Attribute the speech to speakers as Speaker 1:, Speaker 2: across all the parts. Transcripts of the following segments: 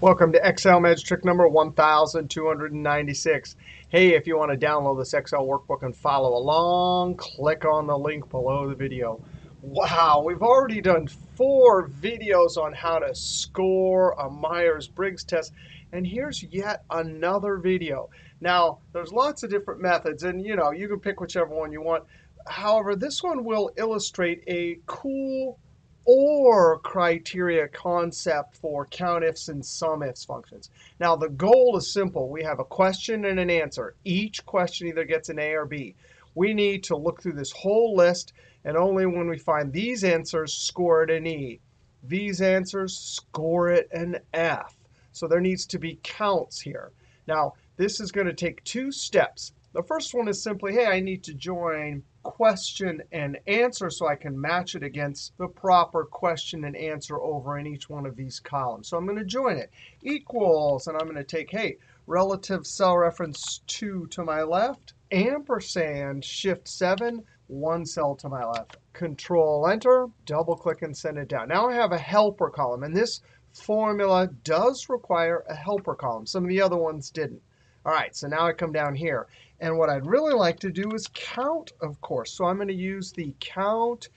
Speaker 1: Welcome to Excel Magic Trick number 1296. Hey, if you want to download this Excel workbook and follow along, click on the link below the video. Wow, we've already done four videos on how to score a Myers-Briggs test. And here's yet another video. Now, there's lots of different methods, and you know, you can pick whichever one you want. However, this one will illustrate a cool or criteria concept for countifs and sumifs functions. Now, the goal is simple. We have a question and an answer. Each question either gets an A or B. We need to look through this whole list, and only when we find these answers, score it an E. These answers, score it an F. So there needs to be counts here. Now, this is going to take two steps. The first one is simply, hey, I need to join question and answer so I can match it against the proper question and answer over in each one of these columns. So I'm going to join it. Equals, and I'm going to take, hey, relative cell reference 2 to my left, ampersand, shift 7, one cell to my left. Control Enter, double click and send it down. Now I have a helper column, and this formula does require a helper column. Some of the other ones didn't. All right, so now I come down here. And what I'd really like to do is count, of course. So I'm going to use the count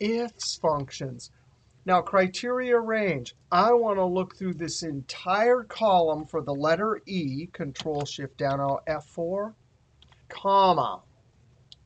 Speaker 1: ifs functions. Now, criteria range. I want to look through this entire column for the letter E, Control Shift down arrow F4, comma.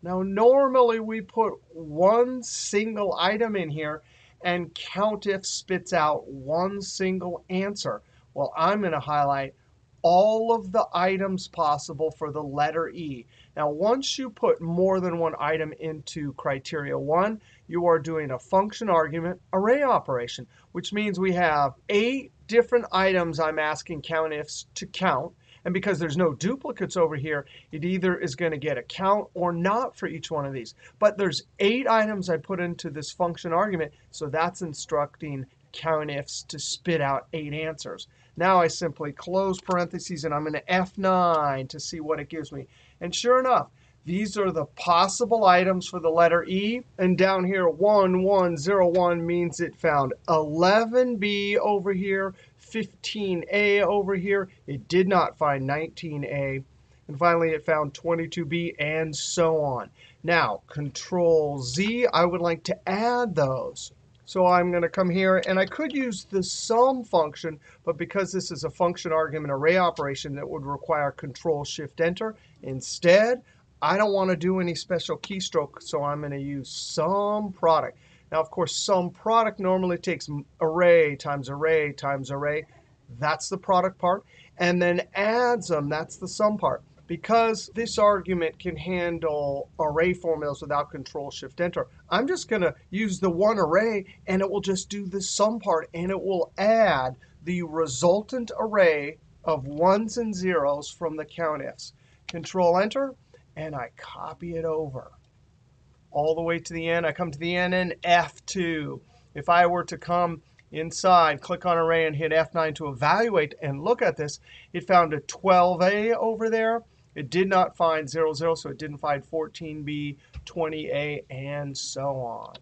Speaker 1: Now, normally we put one single item in here, and COUNTIF spits out one single answer. Well, I'm going to highlight all of the items possible for the letter E. Now, once you put more than one item into criteria 1, you are doing a function argument array operation, which means we have eight different items I'm asking COUNTIFs to count. And because there's no duplicates over here, it either is going to get a count or not for each one of these. But there's eight items I put into this function argument, so that's instructing COUNTIFs to spit out eight answers. Now I simply close parentheses, and I'm going to F9 to see what it gives me. And sure enough, these are the possible items for the letter E. And down here, 1101 means it found 11B over here, 15A over here. It did not find 19A. And finally, it found 22B, and so on. Now, Control Z, I would like to add those. So I'm going to come here, and I could use the sum function, but because this is a function argument array operation that would require Control Shift Enter, instead, I don't want to do any special keystroke, so I'm going to use SUMPRODUCT. Now, of course, SUMPRODUCT normally takes array times array times array. That's the product part. And then adds them. That's the sum part because this argument can handle array formulas without control shift enter, i'm just going to use the one array, and it will just do the sum part. and it will add the resultant array of ones and zeros from the countifs. control enter, and i copy it over all the way to the end. i come to the end and f2. if i were to come inside, click on array, and hit f9 to evaluate and look at this, it found a 12a over there. It did not find 0, 0, so it didn't find 14b, 20a, and so on.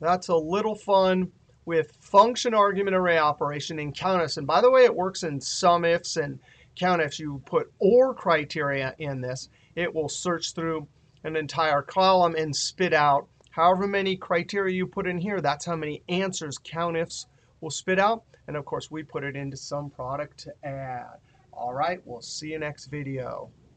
Speaker 1: That's a little fun with function argument array operation in countifs. And by the way, it works in SUMIFs and countifs. You put OR criteria in this. It will search through an entire column and spit out however many criteria you put in here. That's how many answers countifs will spit out. And of course, we put it into SUMPRODUCT to add. All right, we'll see you next video.